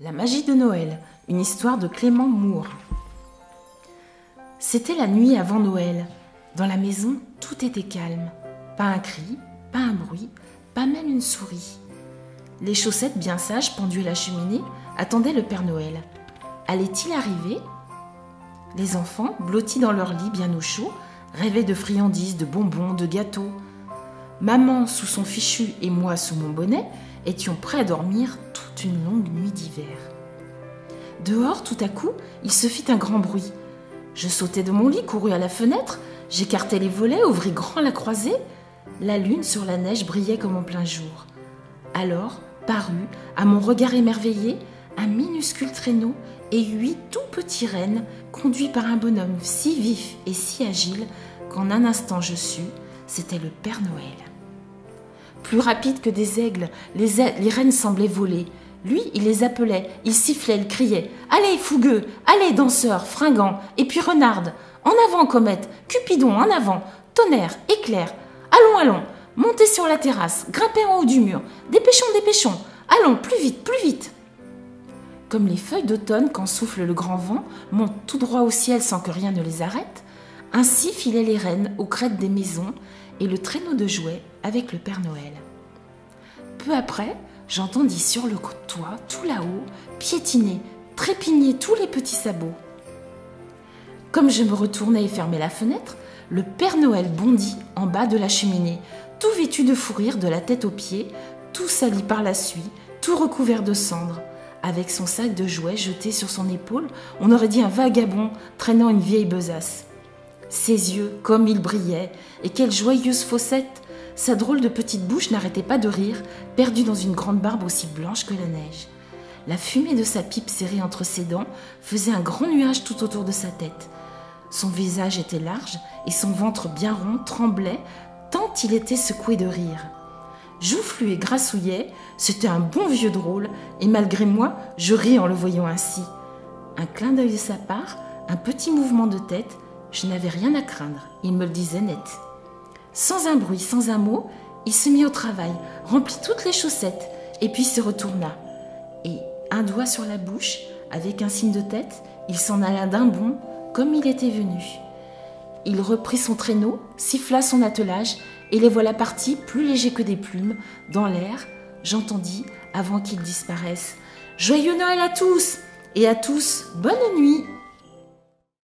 La magie de Noël, une histoire de Clément Moore. C'était la nuit avant Noël. Dans la maison, tout était calme. Pas un cri, pas un bruit, pas même une souris. Les chaussettes bien sages pendues à la cheminée attendaient le Père Noël. Allait-il arriver? Les enfants, blottis dans leur lit bien au chaud, rêvaient de friandises, de bonbons, de gâteaux. Maman sous son fichu et moi sous mon bonnet étions prêts à dormir une longue nuit d'hiver. Dehors, tout à coup, il se fit un grand bruit. Je sautai de mon lit, courus à la fenêtre, j'écartai les volets, ouvris grand la croisée. La lune sur la neige brillait comme en plein jour. Alors parut, à mon regard émerveillé, un minuscule traîneau et huit tout petits rennes, conduits par un bonhomme si vif et si agile qu'en un instant je sus, c'était le Père Noël. Plus rapide que des aigles, les, les rennes semblaient voler. Lui, il les appelait, il sifflait, il criait. Allez, fougueux Allez, danseur, fringant Et puis renarde. En avant, comète Cupidon, en avant Tonnerre, éclair. Allons, allons Montez sur la terrasse, grimpez en haut du mur Dépêchons, dépêchons. Allons, plus vite, plus vite. Comme les feuilles d'automne quand souffle le grand vent montent tout droit au ciel sans que rien ne les arrête, ainsi filaient les rennes aux crêtes des maisons et le traîneau de jouets avec le Père Noël. Peu après, j'entendis sur le toit, tout là-haut, piétiner, trépigner tous les petits sabots. Comme je me retournais et fermais la fenêtre, le Père Noël bondit en bas de la cheminée, tout vêtu de fou rire de la tête aux pieds, tout sali par la suie, tout recouvert de cendres. Avec son sac de jouets jeté sur son épaule, on aurait dit un vagabond traînant une vieille besace. Ses yeux, comme ils brillaient, et quelle joyeuse fossette Sa drôle de petite bouche n'arrêtait pas de rire, perdue dans une grande barbe aussi blanche que la neige. La fumée de sa pipe serrée entre ses dents faisait un grand nuage tout autour de sa tête. Son visage était large et son ventre bien rond tremblait tant il était secoué de rire. Joufflu et grassouillet, c'était un bon vieux drôle, et malgré moi, je ris en le voyant ainsi. Un clin d'œil de sa part, un petit mouvement de tête, je n'avais rien à craindre, il me le disait net. Sans un bruit, sans un mot, il se mit au travail, remplit toutes les chaussettes, et puis se retourna. Et, un doigt sur la bouche, avec un signe de tête, il s'en alla d'un bond, comme il était venu. Il reprit son traîneau, siffla son attelage, et les voilà partis, plus légers que des plumes, dans l'air. J'entendis, avant qu'ils disparaissent, Joyeux Noël à tous Et à tous, bonne nuit